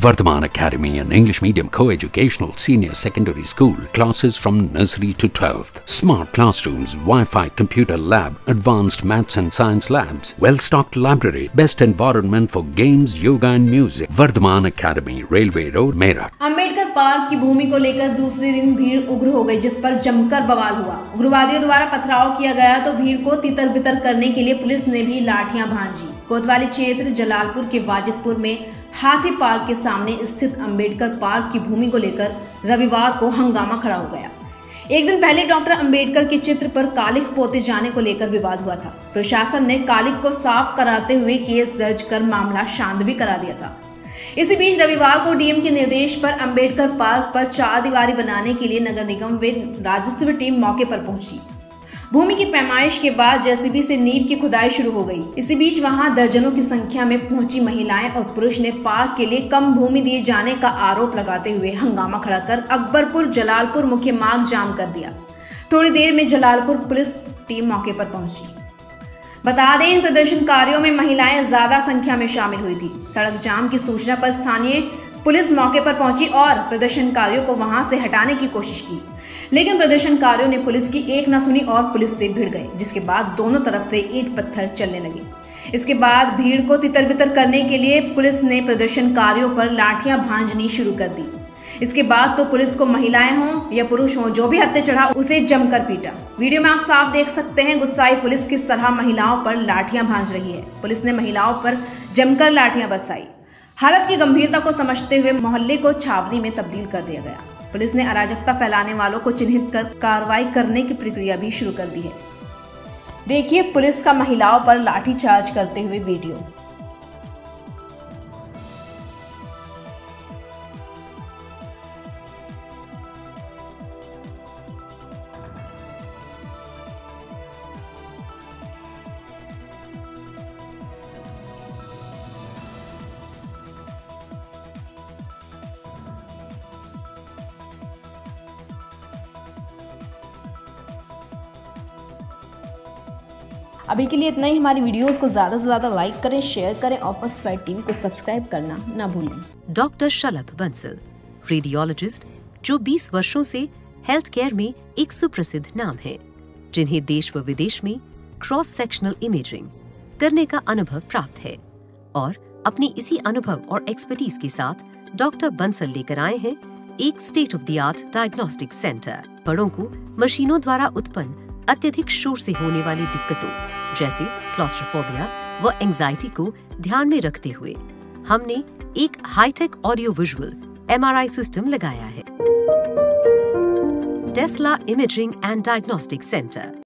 Vardhaman Academy, an English medium co-educational senior secondary school, classes from nursery to 12th. Smart classrooms, Wi-Fi computer lab, advanced maths and science labs, well-stocked library, best environment for games, yoga and music. Vardhaman Academy, Railway Road, Meerut. Ambedkar park की भूमि को लेकर दूसरे दिन भीड़ उग्र हो गई जिस पर जमकर बवाल हुआ उग्रवादियों द्वारा पथराव किया गया तो भीड़ को तितर बितर करने के लिए पुलिस ने भी लाठियाँ भांजी कोतवाली क्षेत्र जलालपुर के वाजिदपुर में हाथी पार्क के सामने स्थित अंबेडकर पार्क की भूमि को लेकर रविवार को हंगामा खड़ा हो गया। एक दिन पहले डॉक्टर अंबेडकर के चित्र पर कालिक पोते जाने को लेकर विवाद हुआ था। प्रशासन ने कालिक को साफ़ कराते हुए केस दर्ज कर मामला शांत भी करा दिया था। इसी बीच रविवार को डीएम के निर्देश पर अंबेडकर पार्क पर चार दीवारी बनाने के लिए नगर निगम व राजस्व टीम मौके पर पहुँची। भूमि की पैमाइश के बाद जेसीबी से नींव की खुदाई शुरू हो गई। इसी बीच वहाँ दर्जनों की संख्या में पहुँची महिलाएँ और पुरुष ने पार्क के लिए कम भूमि दिए जाने का आरोप लगाते हुए हंगामा खड़ा कर अकबरपुर, जलालपुर मुख्य मार्ग जाम कर दिया। थोड़ी देर में जलालपुर पुलिस टीम मौके पर पहुँची। बता दें, इन प्रदर्शनकारियों में महिलाएँ ज़्यादा संख्या में शामिल हुई थी। सड़क जाम की सूचना पर स्थानीय पुलिस मौके पर पहुँची और प्रदर्शनकारियों को वहाँ से हटाने की कोशिश की। लेकिन प्रदर्शनकारियों ने पुलिस की एक न सुनी और पुलिस से भिड़ गए जिसके बाद दोनों तरफ़ से ईट पत्थर चलने लगे। इसके बाद भीड़ को तितर बितर करने के लिए पुलिस ने प्रदर्शनकारियों पर लाठियाँ भांजनी शुरू कर दी। इसके बाद तो पुलिस को महिलाएँ हों या पुरुष हों, जो भी हत्या चढ़ा, उसे जमकर पीटा। वीडियो में आप साफ़ देख सकते हैं गुस्साई पुलिस किस तरह महिलाओं पर लाठियाँ भांज रही है। पुलिस ने महिलाओं पर जमकर लाठियाँ बरसाई। हालत की गंभीरता को समझते हुए मोहल्ले को छावनी में तब्दील कर दिया गया। पुलिस ने अराजकता फैलाने वालों को चिन्हित कर कार्रवाई करने की प्रक्रिया भी शुरू कर दी है। देखिए, पुलिस का महिलाओं पर लाठीचार्ज करते हुए वीडियो। अभी के लिए इतना ही। हमारी वीडियोस को ज़्यादा से ज़्यादा लाइक करें शेयर करें और फ़र्स्ट फ़्लाइट टीवी को सब्सक्राइब करना ना भूलें। डॉक्टर शलभ बंसल रेडियोलॉजिस्ट जो 20 वर्षों से हेल्थ केयर में एक सुप्रसिद्ध नाम है, जिन्हें देश व विदेश में क्रॉस सेक्शनल इमेजिंग करने का अनुभव प्राप्त है और अपने इसी अनुभव और एक्सपर्टीज के साथ डॉक्टर बंसल लेकर आए हैं एक state of the art diagnostic centre बड़ों को मशीनों द्वारा उत्पन्न अत्यधिक शोर से होने वाली दिक्कतों, जैसे क्लॉस्ट्रोफोबिया व एंजाइटी को ध्यान में रखते हुए, हमने एक hi-tech audio visual MRI system लगाया है। Tesla imaging and diagnostic centre